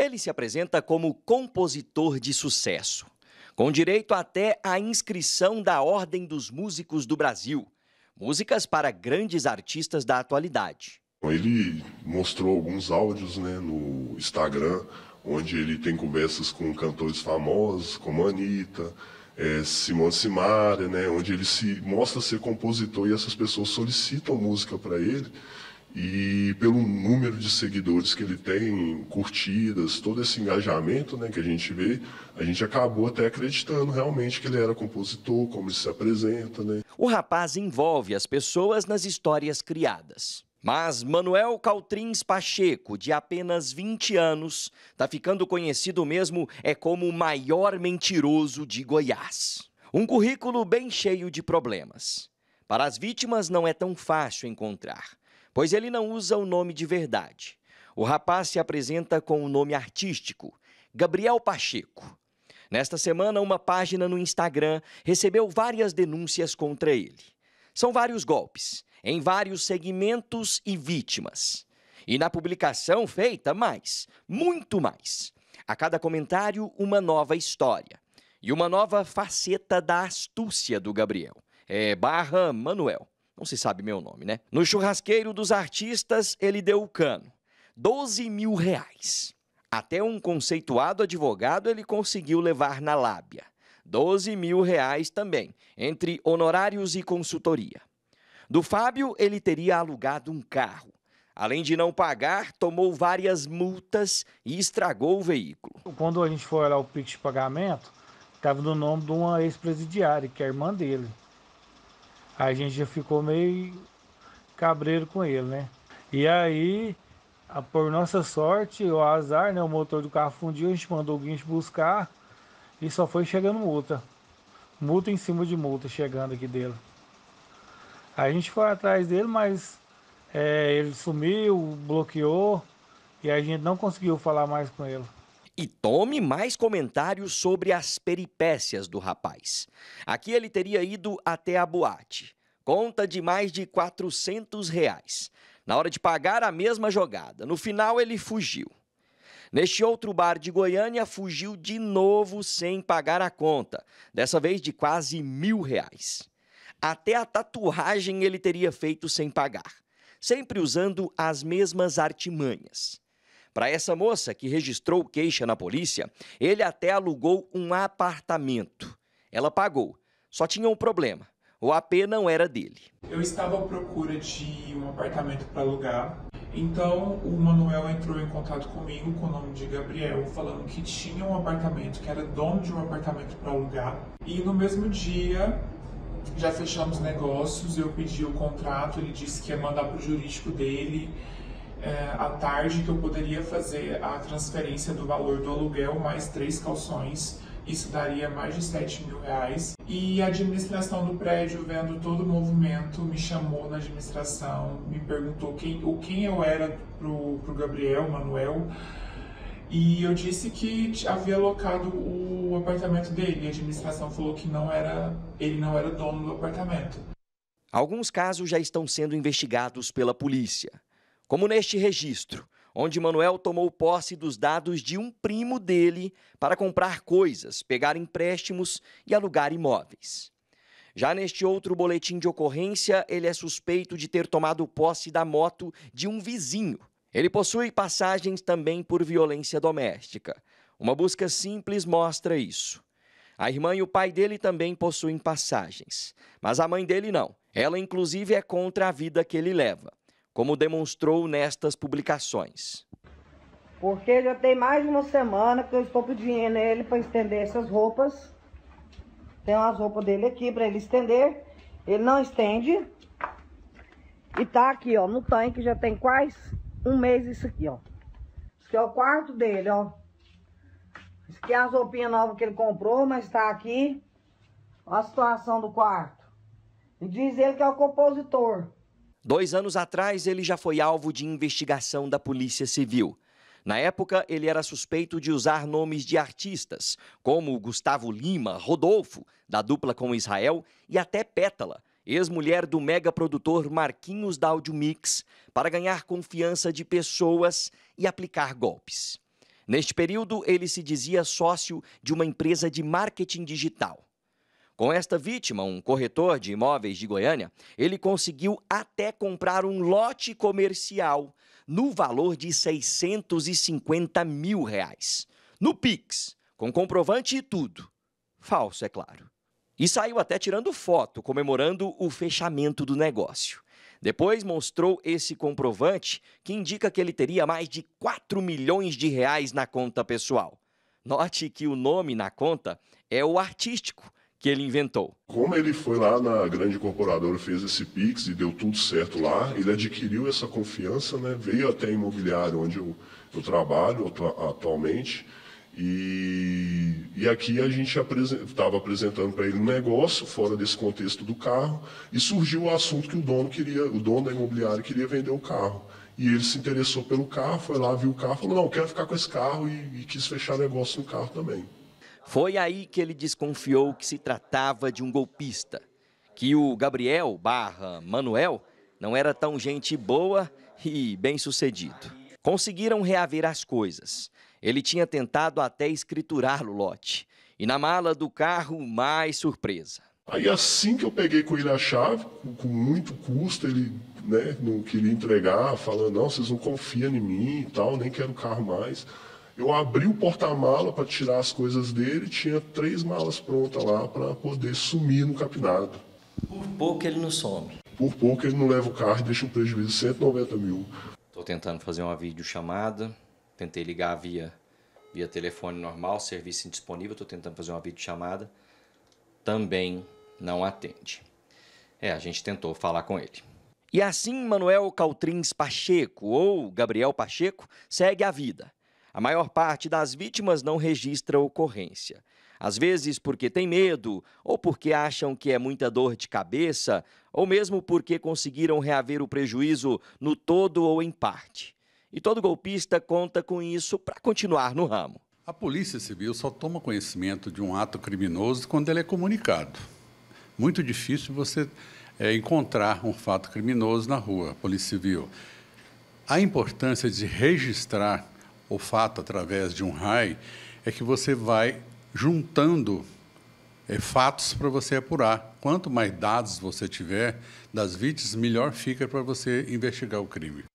Ele se apresenta como compositor de sucesso, com direito até à inscrição da Ordem dos Músicos do Brasil. Músicas para grandes artistas da atualidade. Ele mostrou alguns áudios né, no Instagram, onde ele tem conversas com cantores famosos, como Anitta, é, Simone Simaria, né, onde ele se mostra ser compositor e essas pessoas solicitam música para ele. E pelo número de seguidores que ele tem, curtidas, todo esse engajamento né, que a gente vê, a gente acabou até acreditando realmente que ele era compositor, como ele se apresenta. Né? O rapaz envolve as pessoas nas histórias criadas. Mas Manuel Caltrins Pacheco, de apenas 20 anos, está ficando conhecido mesmo é como o maior mentiroso de Goiás. Um currículo bem cheio de problemas. Para as vítimas não é tão fácil encontrar, pois ele não usa o nome de verdade. O rapaz se apresenta com o nome artístico, Gabriel Pacheco. Nesta semana, uma página no Instagram recebeu várias denúncias contra ele. São vários golpes em vários segmentos e vítimas. E na publicação feita, mais, muito mais. A cada comentário, uma nova história. E uma nova faceta da astúcia do Gabriel. É barra Manuel. Não se sabe meu nome, né? No churrasqueiro dos artistas, ele deu o cano. 12 mil reais. Até um conceituado advogado ele conseguiu levar na lábia. 12 mil reais também, entre honorários e consultoria. Do Fábio, ele teria alugado um carro. Além de não pagar, tomou várias multas e estragou o veículo. Quando a gente foi olhar o Pix de pagamento, estava no nome de uma ex-presidiária, que é a irmã dele. A gente já ficou meio cabreiro com ele, né? E aí, por nossa sorte, o azar, né? O motor do carro fundiu, a gente mandou o guincho buscar e só foi chegando multa. Multa em cima de multa chegando aqui dele. A gente foi atrás dele, mas é, ele sumiu, bloqueou e a gente não conseguiu falar mais com ele. E tome mais comentários sobre as peripécias do rapaz. Aqui ele teria ido até a boate. Conta de mais de 400 reais. Na hora de pagar a mesma jogada. No final ele fugiu. Neste outro bar de Goiânia, fugiu de novo sem pagar a conta. Dessa vez de quase mil reais. Até a tatuagem ele teria feito sem pagar, sempre usando as mesmas artimanhas. Para essa moça que registrou queixa na polícia, ele até alugou um apartamento. Ela pagou, só tinha um problema. O AP não era dele. Eu estava à procura de um apartamento para alugar. Então o Manuel entrou em contato comigo com o nome de Gabriel, falando que tinha um apartamento, que era dono de um apartamento para alugar. E no mesmo dia já fechamos negócios, eu pedi o contrato, ele disse que ia mandar para o jurídico dele é, à tarde que eu poderia fazer a transferência do valor do aluguel mais três calções. Isso daria mais de 7 mil reais. E a administração do prédio, vendo todo o movimento, me chamou na administração, me perguntou quem, o quem eu era pro, pro Gabriel, Manuel, e eu disse que havia alocado o apartamento dele. A administração falou que não era, ele não era dono do apartamento. Alguns casos já estão sendo investigados pela polícia, como neste registro, onde Manuel tomou posse dos dados de um primo dele para comprar coisas, pegar empréstimos e alugar imóveis. Já neste outro boletim de ocorrência, ele é suspeito de ter tomado posse da moto de um vizinho ele possui passagens também por violência doméstica. Uma busca simples mostra isso. A irmã e o pai dele também possuem passagens, mas a mãe dele não. Ela, inclusive, é contra a vida que ele leva, como demonstrou nestas publicações. Porque já tem mais de uma semana que eu estou pedindo ele para estender essas roupas. Tem umas roupas dele aqui para ele estender. Ele não estende. E tá aqui, ó, no tanque já tem quase um mês isso aqui, ó. Isso aqui é o quarto dele, ó. Isso aqui é as roupinhas novas que ele comprou, mas tá aqui. A situação do quarto. E diz ele que é o compositor. Dois anos atrás, ele já foi alvo de investigação da Polícia Civil. Na época, ele era suspeito de usar nomes de artistas, como Gustavo Lima, Rodolfo, da dupla com Israel, e até Pétala, ex-mulher do mega produtor Marquinhos da Audio Mix, para ganhar confiança de pessoas e aplicar golpes. Neste período, ele se dizia sócio de uma empresa de marketing digital. Com esta vítima, um corretor de imóveis de Goiânia, ele conseguiu até comprar um lote comercial no valor de 650 mil reais. No Pix, com comprovante e tudo. Falso, é claro. E saiu até tirando foto comemorando o fechamento do negócio. Depois mostrou esse comprovante que indica que ele teria mais de 4 milhões de reais na conta pessoal. Note que o nome na conta é o artístico que ele inventou. Como ele foi lá na grande incorporadora, fez esse Pix e deu tudo certo lá, ele adquiriu essa confiança, né? veio até a imobiliária onde eu, eu trabalho atualmente. E, e aqui a gente estava apresentando para ele um negócio fora desse contexto do carro e surgiu o assunto que o dono queria, o dono da imobiliária queria vender o carro. E ele se interessou pelo carro, foi lá, viu o carro, falou, não, quero ficar com esse carro e, e quis fechar negócio no carro também. Foi aí que ele desconfiou que se tratava de um golpista, que o Gabriel barra Manuel não era tão gente boa e bem sucedido. Conseguiram reaver as coisas. Ele tinha tentado até escriturar o lote. E na mala do carro, mais surpresa. Aí assim que eu peguei com ele a chave, com muito custo, ele né, não queria entregar, falando, não, vocês não confiam em mim e tal, nem quero carro mais. Eu abri o porta-mala para tirar as coisas dele, tinha três malas prontas lá para poder sumir no capinado. Por pouco ele não some. Por pouco ele não leva o carro e deixa um prejuízo de 190 mil. Estou tentando fazer uma videochamada, tentei ligar via, via telefone normal, serviço indisponível, estou tentando fazer uma videochamada, também não atende. É, a gente tentou falar com ele. E assim Manuel Caltrins Pacheco, ou Gabriel Pacheco, segue a vida. A maior parte das vítimas não registra ocorrência. Às vezes porque tem medo, ou porque acham que é muita dor de cabeça, ou mesmo porque conseguiram reaver o prejuízo no todo ou em parte. E todo golpista conta com isso para continuar no ramo. A Polícia Civil só toma conhecimento de um ato criminoso quando ele é comunicado. Muito difícil você é, encontrar um fato criminoso na rua, Polícia Civil. A importância de registrar o fato através de um RAI é que você vai juntando é, fatos para você apurar. Quanto mais dados você tiver das vítimas, melhor fica para você investigar o crime.